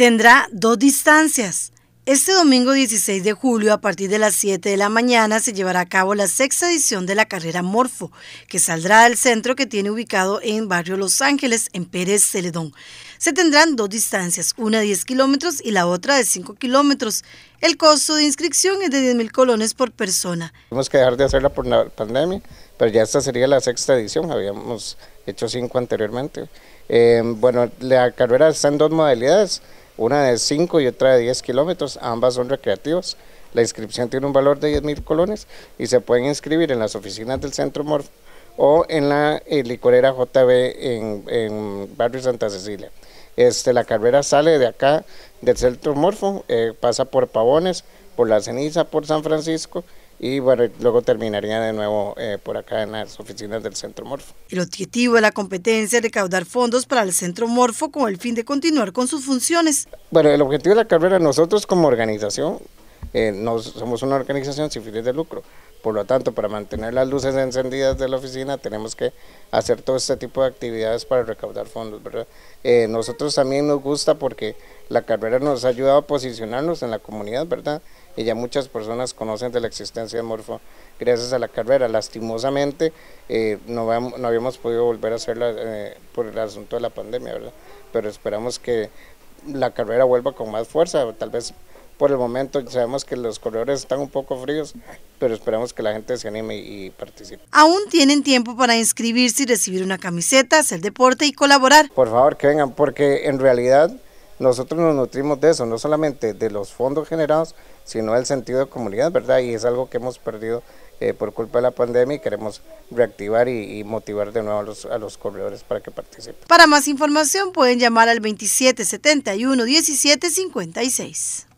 Tendrá dos distancias. Este domingo 16 de julio, a partir de las 7 de la mañana, se llevará a cabo la sexta edición de la carrera Morfo, que saldrá del centro que tiene ubicado en Barrio Los Ángeles, en Pérez Celedón. Se tendrán dos distancias, una de 10 kilómetros y la otra de 5 kilómetros. El costo de inscripción es de 10 mil colones por persona. Tenemos que dejar de hacerla por la pandemia, pero ya esta sería la sexta edición, habíamos hecho cinco anteriormente. Eh, bueno, la carrera está en dos modalidades una de 5 y otra de 10 kilómetros, ambas son recreativas. La inscripción tiene un valor de 10 mil colones y se pueden inscribir en las oficinas del Centro Morfo o en la eh, licorera JB en, en, Barrio Santa Cecilia. Este, la carrera sale de acá, del Centro Morfo, eh, pasa por Pavones, por La Ceniza, por San Francisco y bueno, luego terminaría de nuevo eh, por acá en las oficinas del Centro Morfo. El objetivo de la competencia es recaudar fondos para el Centro Morfo con el fin de continuar con sus funciones. Bueno, el objetivo de la carrera, nosotros como organización, eh, somos una organización sin fines de lucro, por lo tanto, para mantener las luces encendidas de la oficina tenemos que hacer todo este tipo de actividades para recaudar fondos, ¿verdad? Eh, nosotros también nos gusta porque la carrera nos ha ayudado a posicionarnos en la comunidad, ¿verdad? Y ya muchas personas conocen de la existencia de Morfo gracias a la carrera. Lastimosamente eh, no, habíamos podido volver a hacerla eh, por el asunto de la pandemia, ¿verdad? Pero esperamos que la carrera vuelva con más fuerza, tal vez por el momento sabemos que los corredores están un poco fríos, pero esperamos que la gente se anime y, participe. Aún tienen tiempo para inscribirse y recibir una camiseta, hacer deporte y colaborar. Por favor, que vengan, porque en realidad nosotros nos nutrimos de eso, no solamente de los fondos generados, sino del sentido de comunidad, ¿verdad? Y es algo que hemos perdido eh, por culpa de la pandemia y queremos reactivar y, motivar de nuevo a los, a los corredores para que participen. Para más información pueden llamar al 2771 1756.